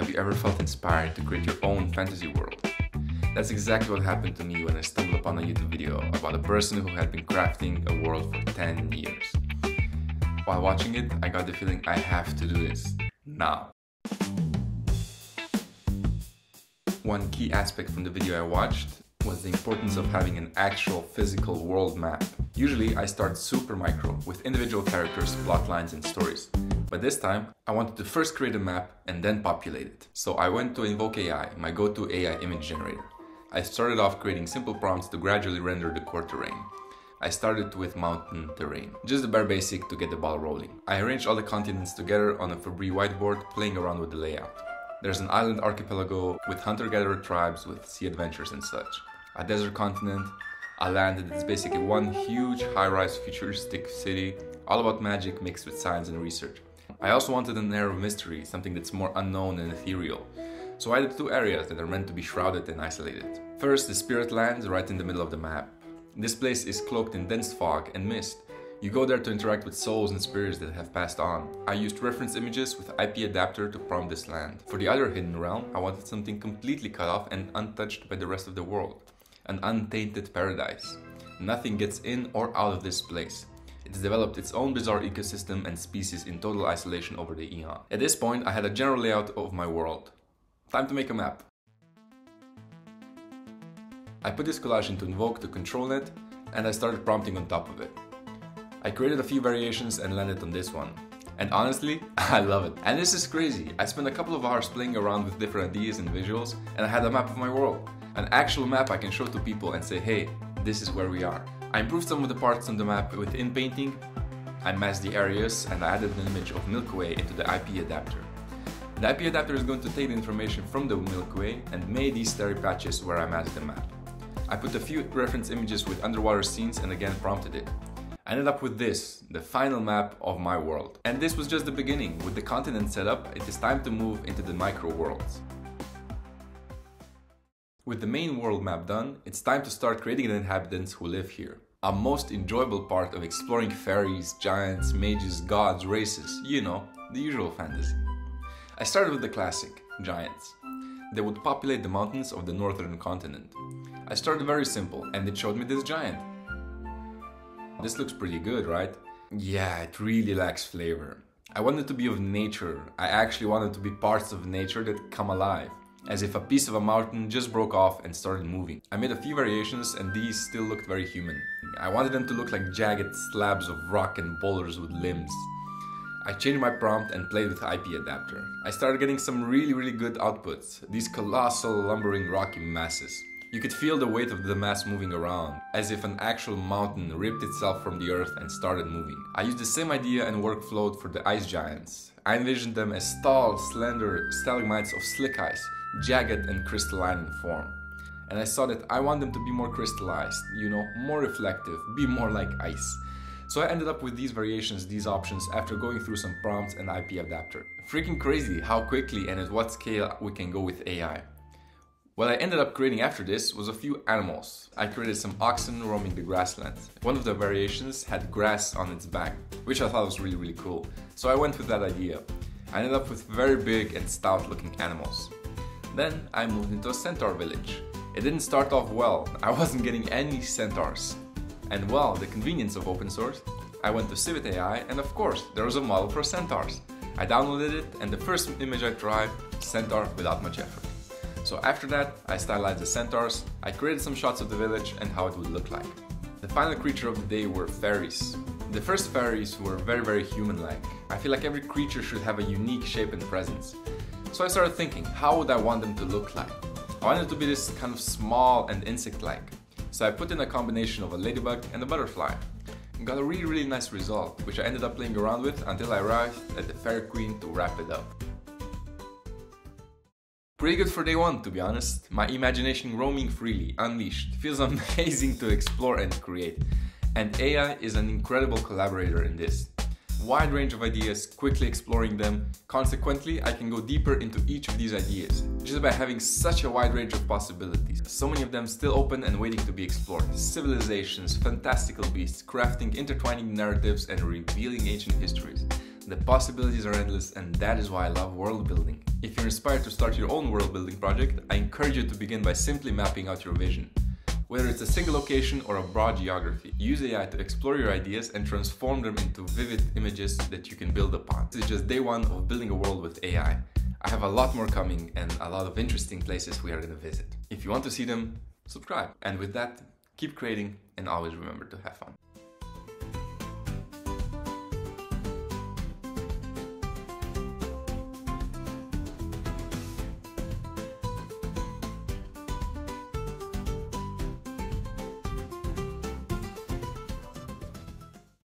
Have you ever felt inspired to create your own fantasy world? That's exactly what happened to me when I stumbled upon a YouTube video about a person who had been crafting a world for 10 years. While watching it, I got the feeling I have to do this now. One key aspect from the video I watched was the importance of having an actual physical world map. Usually I start super micro with individual characters, plot lines and stories. But this time I wanted to first create a map and then populate it. So I went to Invoke AI, my go-to AI image generator. I started off creating simple prompts to gradually render the core terrain. I started with mountain terrain, just the bare basic to get the ball rolling. I arranged all the continents together on a Fabrie whiteboard, playing around with the layout. There's an island archipelago with hunter-gatherer tribes with sea adventures and such a desert continent, a land that is basically one huge high-rise futuristic city, all about magic mixed with science and research. I also wanted an air of mystery, something that's more unknown and ethereal. So I did two areas that are meant to be shrouded and isolated. First, the Spirit Land, right in the middle of the map. This place is cloaked in dense fog and mist. You go there to interact with souls and spirits that have passed on. I used reference images with IP adapter to prompt this land. For the other hidden realm, I wanted something completely cut off and untouched by the rest of the world an untainted paradise. Nothing gets in or out of this place. It's developed its own bizarre ecosystem and species in total isolation over the eon. At this point, I had a general layout of my world. Time to make a map. I put this collage into Invoke to control it, and I started prompting on top of it. I created a few variations and landed on this one. And honestly, I love it. And this is crazy. I spent a couple of hours playing around with different ideas and visuals, and I had a map of my world an actual map I can show to people and say, hey, this is where we are. I improved some of the parts on the map with inpainting, I masked the areas and I added an image of Milky Way into the IP adapter. The IP adapter is going to take the information from the Milky Way and made these starry patches where I masked the map. I put a few reference images with underwater scenes and again prompted it. I ended up with this, the final map of my world. And this was just the beginning. With the continent set up, it is time to move into the micro worlds. With the main world map done, it's time to start creating the inhabitants who live here. A most enjoyable part of exploring fairies, giants, mages, gods, races, you know, the usual fantasy. I started with the classic, giants. They would populate the mountains of the northern continent. I started very simple and it showed me this giant. This looks pretty good, right? Yeah, it really lacks flavor. I wanted to be of nature. I actually wanted to be parts of nature that come alive as if a piece of a mountain just broke off and started moving. I made a few variations and these still looked very human. I wanted them to look like jagged slabs of rock and boulders with limbs. I changed my prompt and played with IP adapter. I started getting some really really good outputs, these colossal lumbering rocky masses. You could feel the weight of the mass moving around, as if an actual mountain ripped itself from the earth and started moving. I used the same idea and workflow for the ice giants. I envisioned them as tall, slender stalagmites of slick ice, jagged and crystalline in form. And I saw that I want them to be more crystallized, you know, more reflective, be more like ice. So I ended up with these variations, these options, after going through some prompts and IP adapter. Freaking crazy how quickly and at what scale we can go with AI. What I ended up creating after this was a few animals. I created some oxen roaming the grasslands. One of the variations had grass on its back, which I thought was really really cool. So I went with that idea. I ended up with very big and stout looking animals. Then I moved into a centaur village. It didn't start off well, I wasn't getting any centaurs. And well, the convenience of open source, I went to Civit AI and of course there was a model for centaurs. I downloaded it and the first image I tried, centaur without much effort. So after that, I stylized the centaurs, I created some shots of the village and how it would look like. The final creature of the day were fairies. The first fairies were very very human-like. I feel like every creature should have a unique shape and presence. So I started thinking, how would I want them to look like? I wanted to be this kind of small and insect-like. So I put in a combination of a ladybug and a butterfly. And got a really really nice result, which I ended up playing around with until I arrived at the Fairy Queen to wrap it up. Pretty good for day one, to be honest. My imagination roaming freely, unleashed. Feels amazing to explore and create. And AI is an incredible collaborator in this wide range of ideas, quickly exploring them. Consequently, I can go deeper into each of these ideas, just by having such a wide range of possibilities. So many of them still open and waiting to be explored. Civilizations, fantastical beasts, crafting intertwining narratives and revealing ancient histories. The possibilities are endless, and that is why I love world building. If you're inspired to start your own world building project, I encourage you to begin by simply mapping out your vision. Whether it's a single location or a broad geography, use AI to explore your ideas and transform them into vivid images that you can build upon. This is just day one of building a world with AI. I have a lot more coming and a lot of interesting places we are going to visit. If you want to see them, subscribe. And with that, keep creating and always remember to have fun.